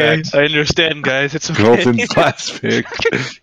okay. I understand, guys. It's okay. Colton's last pick.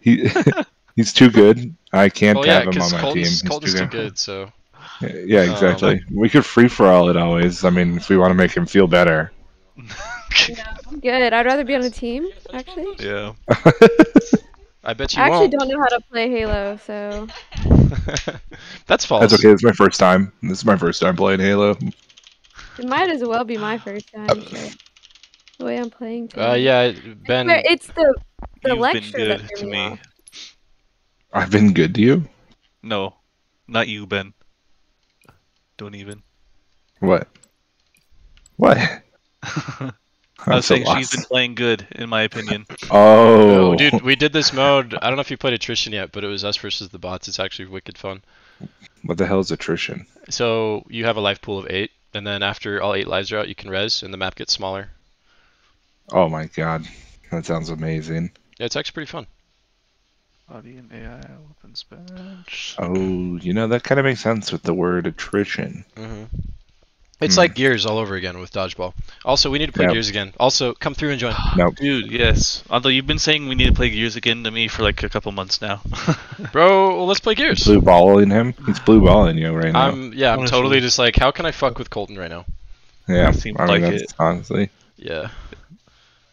He he's too good. I can't Well, yeah, have him on because my team. He's Colton's too too good. good, so. Yeah, exactly. Um, we could free for all it always. I mean, if we want to make him feel better. Good. I'd rather be on a team, actually. yeah. I bet you I actually won't. don't know how to play Halo, so That's false. That's okay. It's my first time. This is my first time playing Halo. it might as well be my first time. Uh, so. The way I'm playing. Uh, yeah, Ben. But it's the the You've lecture been good threw to me me. off. I've been good to you. No, not you, Ben. Don't even. What? What? I was saying she's lost. been playing good, in my opinion. Oh, Oh, dude, we did this mode. I don't know if you played attrition yet, but it was us versus the bots. It's actually wicked fun. What the hell is attrition? So you have a life pool of eight, and then after all eight lives are out, you can res, and the map gets smaller. Oh my god, that sounds amazing. Yeah, it's actually pretty fun. Body and AI weapons bench. Oh, you know that kind of makes sense with the word attrition. Mm-hmm. It's Hmm. like Gears all over again with dodgeball. Also, we need to play Yep. Gears again. Also, come through and join. Nope. Dude, yes. Although you've been saying we need to play Gears again to me for like a couple months now. Bro, well, let's play Gears. Blue balling him. He's blue balling you right now. I'm yeah, I'm Honestly. totally just like, how can I fuck with Colton right now? yeah, I mean like that's it. honestly. Yeah.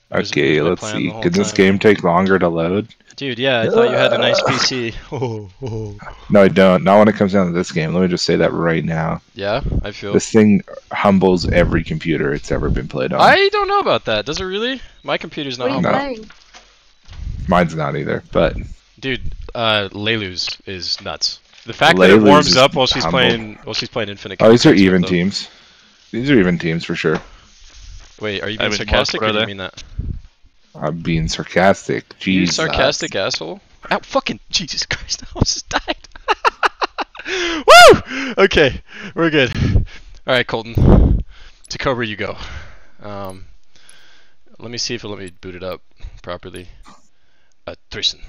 There's- Okay, let's see. the whole Can this time. game take longer to load? Dude, yeah, I thought you had a nice PC. Oh, oh. No, I don't. Not when it comes down to this game. Let me just say that right now. Yeah, I feel. This thing humbles every computer it's ever been played on. I don't know about that. Does it really? My computer's not What No. Mine's not either, but Dude, uh, Leilu's is nuts. The fact that it warms up while she's humble. playing while she's playing Infinite. oh, these are even though. teams. These are even teams for sure. Wait, are you I being mean, sarcastic what or do you mean that? I'm being sarcastic. Jesus. You sarcastic asshole. Ow, fucking Jesus Christ! I almost died. Woo! Okay, we're good. All right, Colton. To Cobra you go. Um, let me see if it'll let me boot it up properly. Uh, Attrition.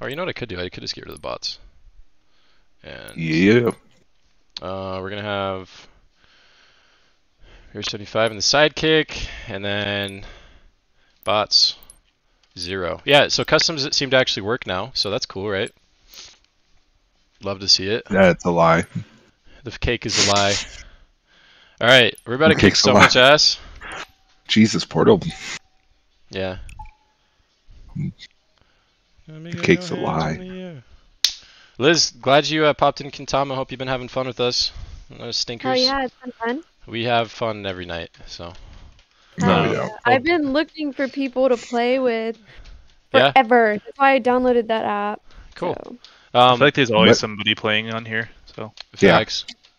Or you know what I could do? I could just get rid of the bots. And Yeah. uh, we're gonna have here's 75 in the sidekick, and then bots zero. Yeah, so customs seem to actually work now, so that's cool, right? Love to see it. Yeah, it's a lie. The cake is a lie. All right, we're about to kick so much ass. Jesus, Portal. Yeah. The cake's a lie. Liz, glad you uh, popped in Kintama. Hope you've been having fun with us. Uh, stinkers. Oh yeah, it's been fun. We have fun every night, so. No, Uh. I've been looking for people to play with Yeah. forever. That's why I downloaded that app. Cool. so. I Um, feel like there's always what- somebody playing on here. So Yeah.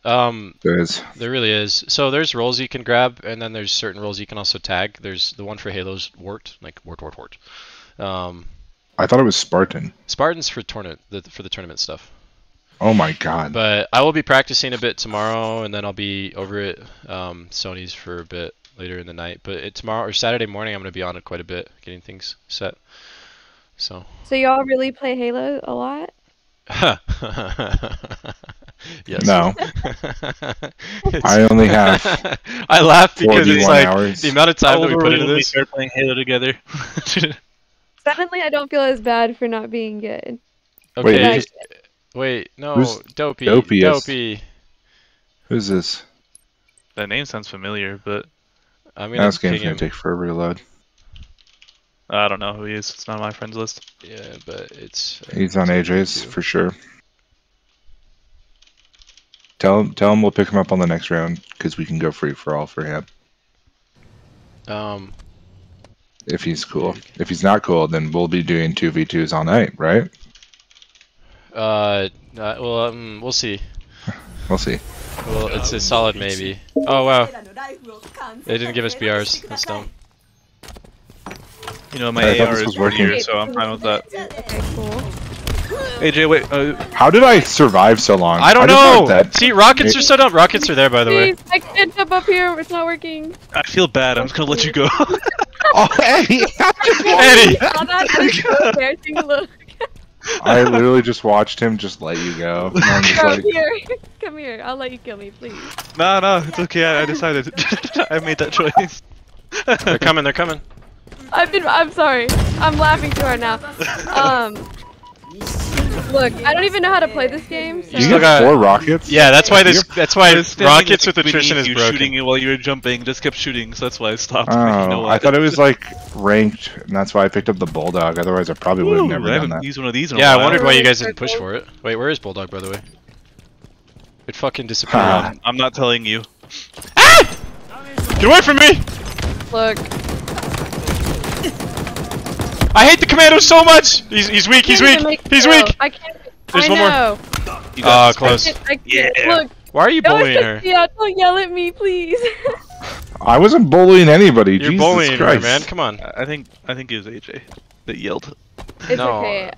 Um, There is. There really is. So there's roles you can grab, and then there's certain roles you can also tag. There's the one for Halo's Wart, like Wart, Wart, Wart. Um, I thought it was Spartan. Spartans for tournament, the, for the tournament stuff. Oh my god. But I will be practicing a bit tomorrow, and then I'll be over at um, Sony's for a bit later in the night. But it, tomorrow or Saturday morning, I'm gonna be on it quite a bit, getting things set. So. So y'all really play Halo a lot? yes. No. I only have I laugh because it's like hours. the amount of time that we put into when we this. started playing Halo together? Suddenly, I don't feel as bad for not being good. Okay. who's- Wait, no, who's dopey, Dopey dopey. Who's this? that name sounds familiar, but I'm Now gonna this game's gonna take forever to load. I don't know who he is. It's not on my friends list. Yeah, but it's. He's on AJ's for sure. Tell him, tell him we'll pick him up on the next round because we can go free for all for him Um, if he's cool. If he's not cool, then we'll be doing two v twos all night, right? Uh, uh, well, um, we'll see. We'll see. Well, it's a solid maybe. Oh wow, they didn't give us BRs. That's dumb. You know, my I AR is working. prettier, so I'm fine with that. Okay, cool. AJ, wait. Uh, How did I survive so long? I don't just know. That See, rockets are set up. Rockets are there, by the way. I can't jump up here. It's not working. I feel bad. I'm just gonna let you go. oh, Eddie! Eddie. Oh, that, that is embarrassing. Look. I literally just watched him just let you go. And I'm just Come like, here. Come here. I'll let you kill me, please. no, no, it's okay. I, I decided. I made that choice. They're coming. They're coming. I've been. I'm sorry. I'm laughing too hard now. Um, look, I don't even know how to play this game. So. You still got- four rockets. Yeah, that's why this. That's why I rockets with attrition beneath is you, broken. shooting you while you were jumping. Just kept shooting, so that's why I stopped. you know Oh. I thought it was like ranked, and that's why I picked up the bulldog. Otherwise, I probably would have Ooh, never I done haven't that. used one of these in a Yeah, I wondered why you guys didn't push for it. Wait, where is bulldog by the way? It fucking disappeared. I'm not telling you. Ah! Get away from me! Look, I hate the commando so much. He's he's weak. He's weak. He's weak. I can't. There's I one more. know. You Ah, got this. close. I can't, I Yeah. can't. Look, Why are you bullying her? me off. Don't yell at me, please. I wasn't bullying anybody. You're Jesus bullying her, Christ. man. Come on. I I think I think it was AJ that yelled. It's No. okay.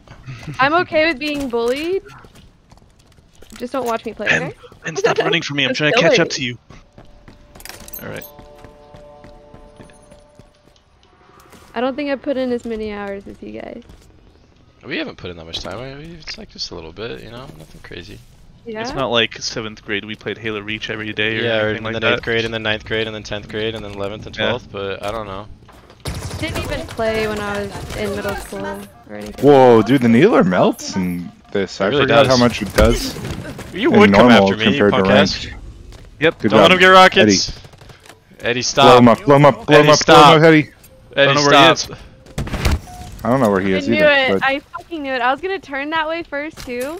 I'm okay with being bullied. Just don't watch me play, Ben, okay? Ben, stop running from me. I'm trying to catch up to you. All right. I don't think I put in as many hours as you guys. We haven't put in that much time. I mean, It's like just a little bit, you know, nothing crazy. Yeah. It's not like seventh grade. We played Halo Reach every day or yeah, or anything in like the ninth that. grade, and then ninth grade, and then tenth grade, and then eleventh and Yeah. twelfth. But I don't know. didn't even play when I was in middle school or anything. Whoa, dude, the needler melts in this. I really forgot does. how much it does. You would come normal after me, you compared to punk Yep. Good Don't let him get rockets. Eddie, Blow stop. him up, blow him up, blow him Eddie, up, blow him stop. up, Eddie. Eddie, I don't know where he stop. I don't know where he I is knew either. it. But I fucking knew it. I was gonna turn that way first too,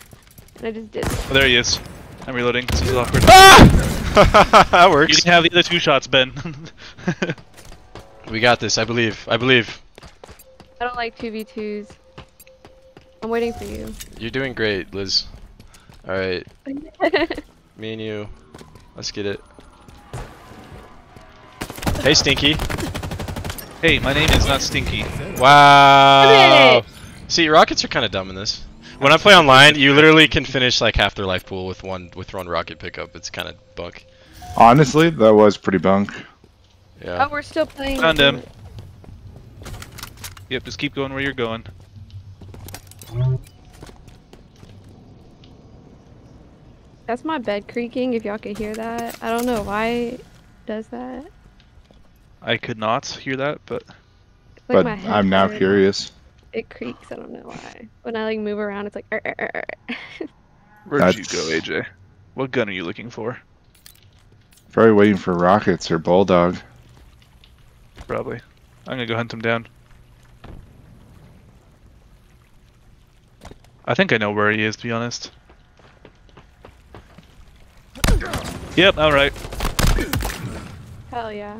and I just didn't. Oh, there he is. I'm reloading. This is awkward. Ah! that works. You works. can have the other two shots, Ben. We got this. I believe. I believe. I don't like 2v2s. I'm waiting for you. You're doing great, Liz. All right, me and you. Let's get it. Hey, Stinky. Hey, my name is not Stinky. Wow. See, rockets are kind of dumb in this. When I play online, you literally can finish like half their life pool with one with one rocket pickup. It's kind of bunk. honestly, that was pretty bunk. Yeah. oh, we're still playing. Found him. Yep, just keep going where you're going. That's my bed creaking. If y'all can hear that, I don't know why it does that. I could not hear that, but like but I'm now headset. curious. It creaks. I don't know why. When I like move around, it's like. "Er, er, er, er." where'd you go, AJ? What gun are you looking for? Probably waiting for rockets or bulldog. Probably. I'm gonna go hunt him down. I think I know where he is, to be honest. Yep, alright. Hell yeah.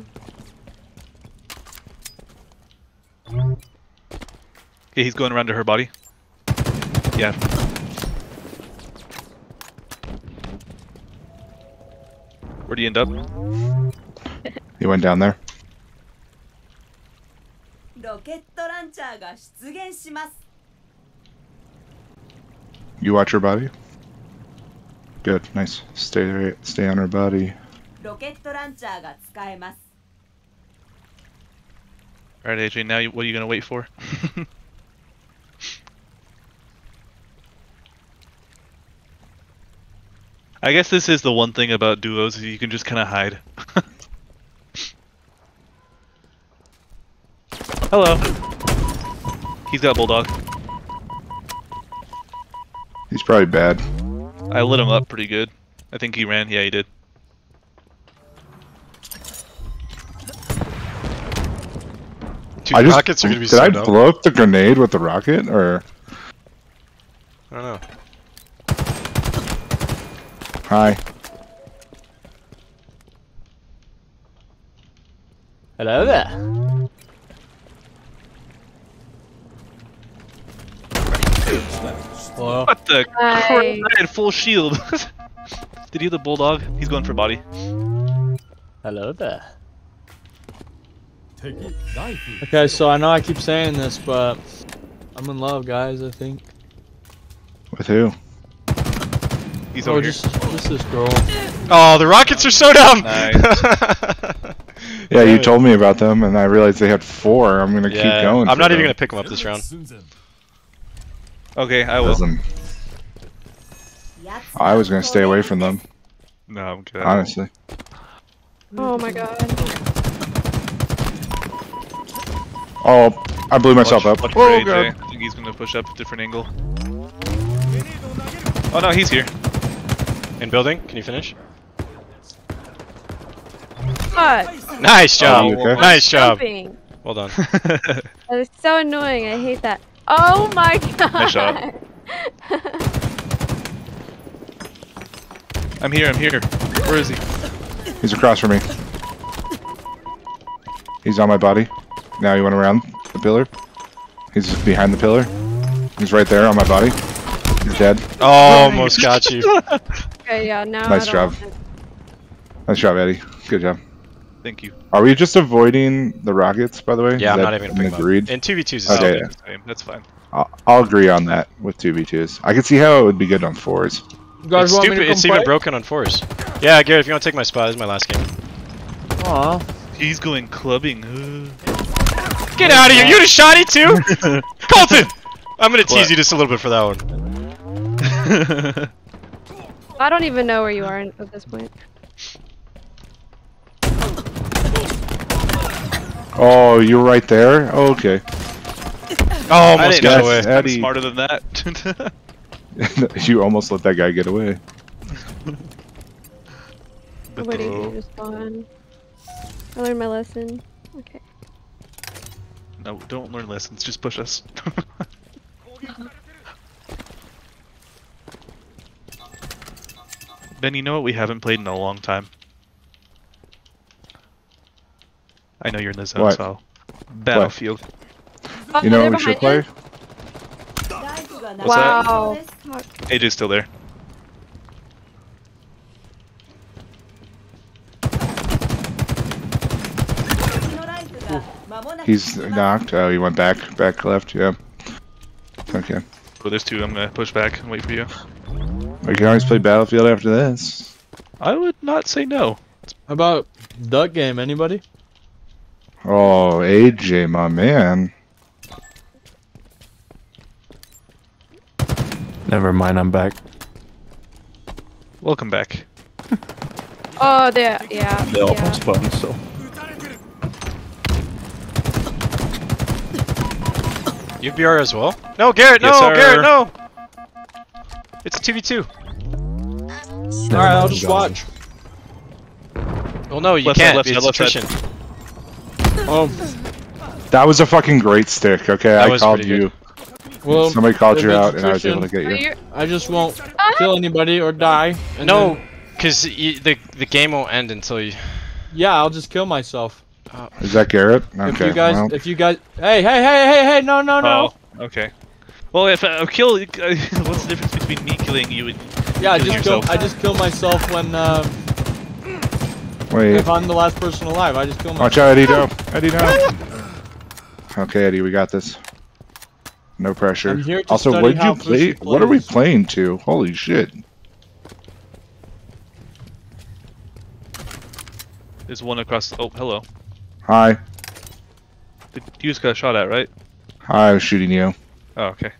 Yeah, he's going around to her body. Yeah. Where'd he end up? he went down there. You watch her body? Good, nice. Stay stay on her body. Alright, AJ, now what are you going to wait for? I guess this is the one thing about duos, is you can just kind of hide. Hello. He's got bulldog. He's probably bad. I lit him up pretty good. I think he ran. Yeah, he did. Dude, I just rockets are gonna be did so I dumb. blow up the grenade with the rocket or I don't know. Hi? Hello there. Hello. What the Nice. crap? Full shield. did he have the bulldog? He's going for body. Hello there. Okay, so I know I keep saying this, but I'm in love, guys. I think. With who? He's Oh, over here. just just this girl. Oh, the rockets are so dumb. Yeah, you told me about them, and I realized they had four. I'm gonna Yeah, keep going. I'm for not even gonna pick them up this round. Okay, I will. Doesn't- I was gonna stay away from them, No, I'm good. honestly. Oh my god. Oh, I blew myself Watch- up. watch Oh AJ. god. I think he's gonna push up a different angle. Oh no, he's here. In building, can you finish? God, Nice job. you okay? Nice job. jumping. Well done. That is so annoying. I hate that. Oh my god. Nice shot. I'm here, I'm here. Where is he? He's across from me. He's on my body. Now he went around the pillar. He's behind the pillar. He's right there on my body. He's dead. Oh, almost got you. okay, yeah, now Nice I don't job. want. Nice job, Eddie. Good job. Thank you. Are we just avoiding the rockets, by the way? Yeah, Is I'm that not even gonna pick them agreed? up. In 2v2s is Okay, okay. yeah. Same, That's fine. I'll, I'll agree on that with 2v2s. I can see how it would be good on fours. It's want stupid. me to come It's even broken on fours. Yeah, Garrett, if you want to take my spot, this is my last game. Aw. He's going clubbing. Get out of here! You the shoddy too? Colton! I'm gonna tease What? you just a little bit for that one. I don't even know where you are at this point. Oh, you're right there? Oh, okay. Oh, I almost didn't got away. Yes. I'm smarter than that. you almost let that guy get away. But What do you the- do? Just on. I learned my lesson. Okay. No, don't learn lessons. Just push us. Uh-huh. Ben, you know what we haven't played in a long time? I know you're in the zone, what? so... Battlefield. What? You know what we should play? What's wow. That? AJ's still there. He's knocked. Oh, he went back, back left. Yeah. Okay. Well, there's two. I'm gonna push back and wait for you. We can always play Battlefield after this. I would not say no. How about duck game? Anybody? Oh, AJ, my man. Never mind, I'm back. Welcome back. Oh, there. Yeah. They yeah. almost so. You have BR as well? No, Garrett, no, Yes. Garrett, no! It's a 2v2. All right, I'll just watch. Well, no, you Left can't. left side, it's left side. attrition. Oh, That was a fucking great stick, okay? That I was called pretty you. well, Somebody called you out and I was able to get Oh, you. I just won't ah! kill anybody or die. and No, then- because the the game won't end until you. yeah, I'll just kill myself. Is that Garrett? Okay, if you guys, well, if you guys, hey, hey, hey, hey, hey, no, no, no. Oh, okay. Well, if I kill, what's the difference between me killing you and yeah, I kill just kill. I just kill myself when uh, wait. if I'm the last person alive. I just kill myself. Watch out, Eddie, no. Eddie, no. Okay, Eddie, we got this. No pressure. I'm here to also, study what did you play? What are we playing to? Holy shit. there's one across. Oh, hello. Hi. Did, you just got shot at, right? Hi, I was shooting you. Oh, okay.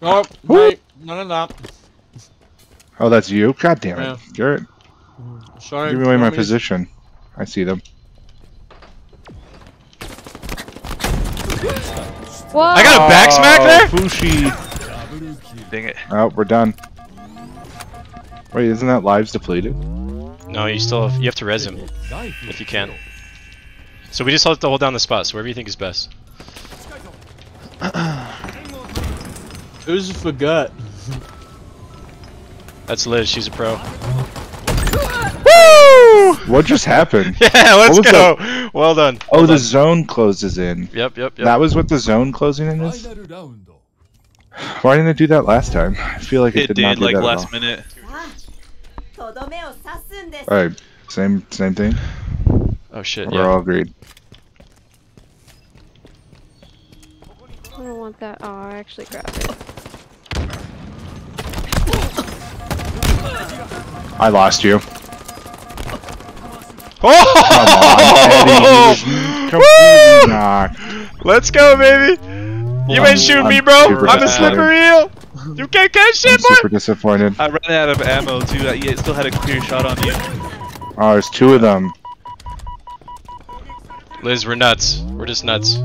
Oh, wait, none of that. Oh, that's you? God damn it. Yeah. Garrett, Sorry. give me away my me position. I see them. Whoa. I got a back smack Oh, there. Fushi. Dang it. Oh, we're done. Wait, isn't that lives depleted? No, you still have, you have to res him if you can. So we just have to hold down the spots wherever you think is best. Who's a forgot? That's Liz. She's a pro. Woo! What just happened? Yeah, let's What was go. Well done. Oh, Well the done. zone closes in. Yep, yep, yep. That was what the zone closing in is? Why didn't it do that last time? I feel like it, It did, not do like that at last all. minute. Alright, same same thing. oh shit. We're Yeah. all agreed. I don't want that. Oh, I actually grabbed it. I lost you. Oh! Completely knocked. Let's go, baby. You I'm- ain't shooting me, bro. I'm a slippery eel. You can't catch I'm shit, boy. super disappointed. I ran out of ammo too. I, Yeah, it still had a clear shot on you. Oh, there's two of them. Liz, we're nuts. We're just nuts.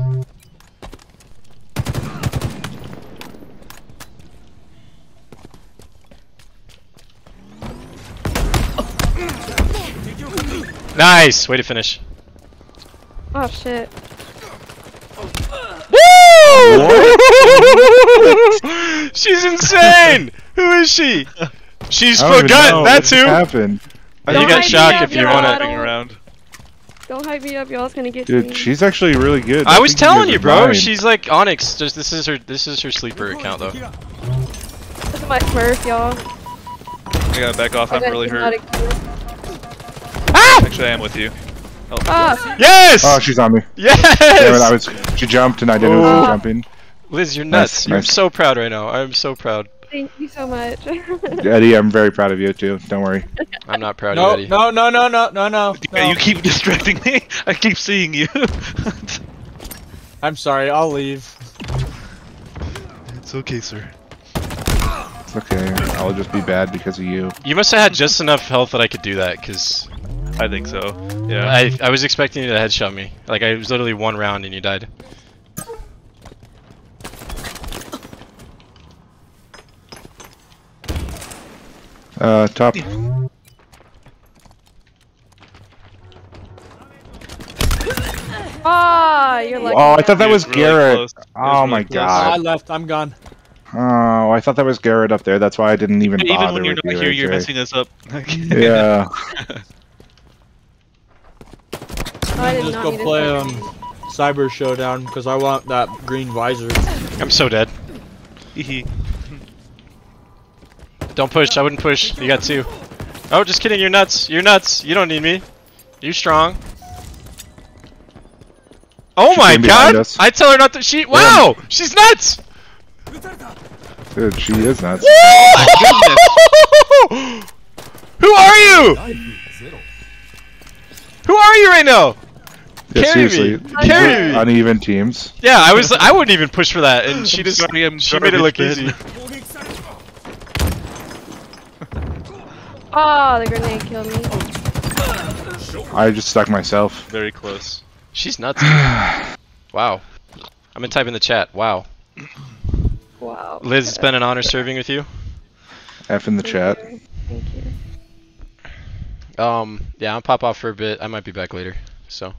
Nice! Way to finish. Oh shit. Woo! She's insane! Who is she? She's I don't even forgotten know. that What just too. happened? You Don't got hype me shock up, if you y'all. want I it. don't- around. Don't hype me up, y'all. It's gonna get to Dude, me. she's actually really good. I was telling you, bro. fine. She's like Onyx. Just this is her. This is her sleeper account, though. This is my Smurf, y'all. I gotta back off. I'm Okay, really he's hurt. not excited. Ah! Actually, I am with you. Oh, Ah, Yes. Oh, she's on me. yes. Damn it, was. She jumped and I didn't Oh. was jumping. Liz, you're Nice, nuts. You're nice. so proud right now. I'm so proud. thank you so much. Eddie, I'm very proud of you too. Don't worry. I'm not proud No, of you, Eddie. no, no, no, no, no, no. Yeah, no. you keep distracting me. I keep seeing you. I'm sorry. I'll leave. it's okay, sir. It's okay. I'll just be bad because of you. You must have had just enough health that I could do that, cause I think so. Yeah. I I was expecting you to headshot me. Like I was literally one round and you died. Uh, top. Ah, you're lucky. Oh, I thought that Dude, was really Garrett. close. It was Oh really my close. I left. I'm gone. Oh, I thought that was Garrett up there. That's why I didn't even Even bother when you're with not you. here, you're messing us up. Yeah. I did Let's not go to play say- um Cyber Showdown because I want that green visor. I'm so dead. Don't push. I wouldn't push. You got two. Oh, just kidding. You're nuts. You're nuts. You don't need me. You strong. Oh She my god! I tell her not to. She. Wow! She's nuts! Dude, she is nuts. Who are you? Who are you right now? Yeah, Carry seriously. me. Carry me. Uneven teams. Yeah, I was. I wouldn't even push for that, and she just. sorry, I'm she made it look garbage, easy. man. Oh, the grenade killed me. I just stuck myself. Very close. She's nuts. wow. I'm gonna type in the chat. Wow. Wow. Liz, it's been an honor serving with you. F in the chat. Thank you. Um, yeah, I'll pop off for a bit. I might be back later. So.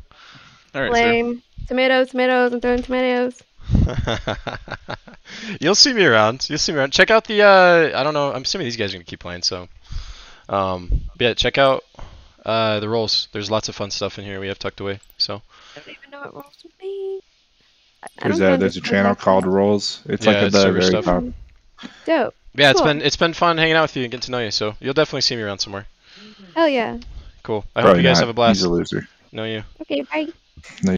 All right, sir. Tomatoes, tomatoes, I'm throwing tomatoes. You'll see me around. You'll see me around. Check out the. Uh, I don't know. I'm assuming these guys are gonna keep playing. So. Um. but Yeah. Check out. Uh, the rolls. There's lots of fun stuff in here we have tucked away. So. I don't even know what rolls with me. I- I There's a there's a channel called Rolls. It's Yeah, like it's the server very stuff. top. Dope. Yeah, it's Cool. been it's been fun hanging out with you and getting to know you. So you'll definitely see me around somewhere. Hell yeah. Cool. I hope you guys not. have a blast. He's a loser. Know you. Okay, bye. на